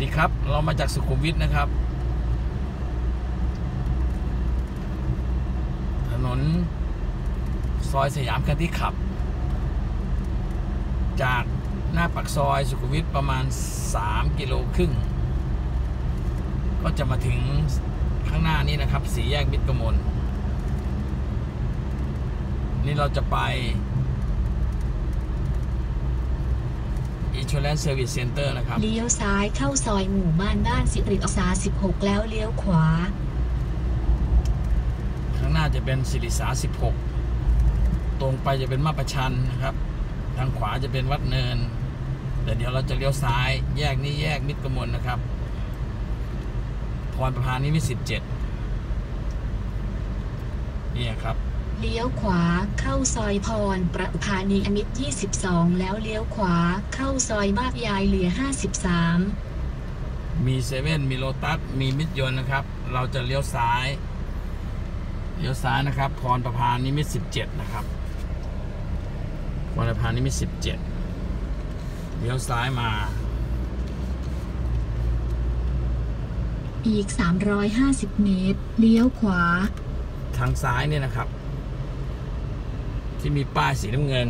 ดีครับ เรามาจากสุขุมวิทนะครับ ถนนซอยสยามคันที่ขับ จากหน้าปากซอยสุขุมวิทประมาณ 3 กิโลครึ่ง ก็จะมาถึงข้างหน้านี้นะครับ สีแยกมิตรกมลนี่เราจะไป Insurance Service Center นะครับ เลี้ยวซ้ายเข้าซอยหมู่บ้านบ้านสิริอสา16 แล้วเลี้ยวขวา ข้างหน้าจะเป็นสิริสา16 ตรงไปจะเป็นมาประชันนะครับ ทางขวาจะเป็นวัดเนิน แต่เดี๋ยวเราจะเลี้ยวซ้ายแยกนี้แยกมิตรกมลนะครับ พรประพานิมิต17นี่ครับ เลี้ยวขวาเข้าซอยพรประภานิมิตร22 แล้วเลี้ยวขวาเข้าซอยมาบยายเลีย 53 มีเซเว่นมีโลตัสมีมิตรยนต์นะครับ เราจะเลี้ยวซ้าย เลี้ยวซ้ายนะครับ พรประภานิมิตร17 นะครับ พรประภานิมิตร17 เลี้ยวซ้ายมาอีก 350 เมตร เลี้ยวขวา ทางซ้ายเนี่ยนะครับ ที่มีป้ายสีน้ำเงิน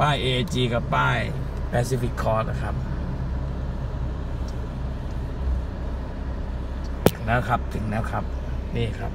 ป้าย AG กับป้าย Pacific Coast นะครับถึงแล้วครับ ถึงแล้วครับ นี่ครับ